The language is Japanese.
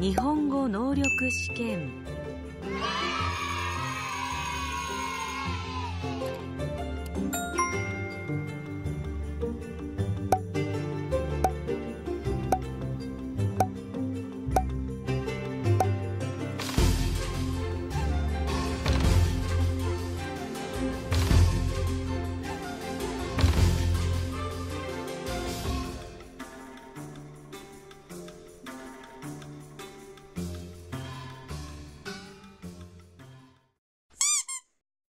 日本語能力試験。